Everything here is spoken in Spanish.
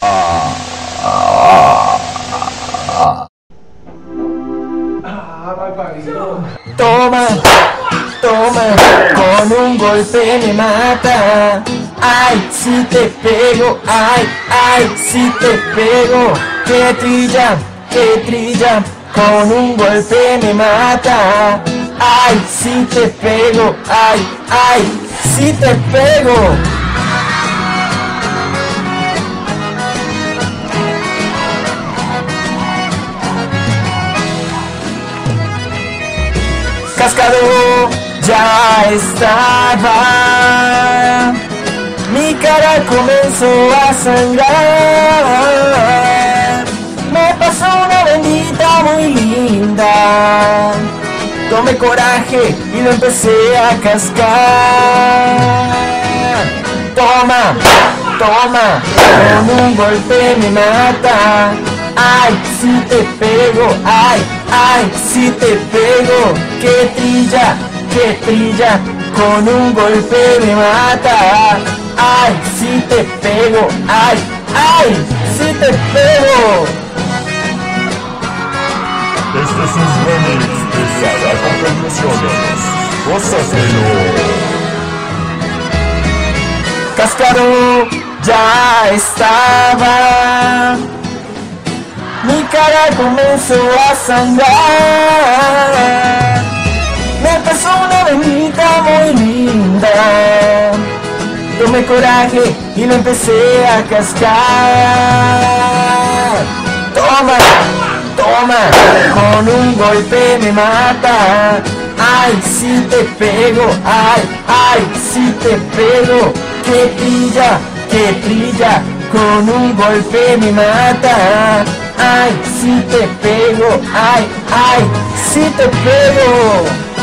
Ah. Toma, toma, con un golpe me mata. Ay, si te pego, ay, ay, si te pego. Que trilla, que trilla, con un golpe me mata. Ay, si te pego, ay, ay, si te pego. Cascado ya estaba. Mi cara comenzó a sangrar. Me pasó una bendita muy linda. Tomé coraje y lo empecé a cascar. Toma, toma, con un golpe me mata. Ay, si te pego, ay, ay, si te pego, que trilla, que trilla, con un golpe me mata. Ay, si te pego, ay, ay, si te pego. Este es un remix de Saga con conclusiones. Cosas de. Cascaro ya estaba. Comenzó a sangrar. Me pasó una venita muy linda. Tomé coraje y lo empecé a cascar. Toma, toma, con un golpe me mata. Ay, si te pego, ay, ay, si te pego, que trilla, que trilla, con un golpe me mata. Ay, si te pego, ay, ay, si te pego.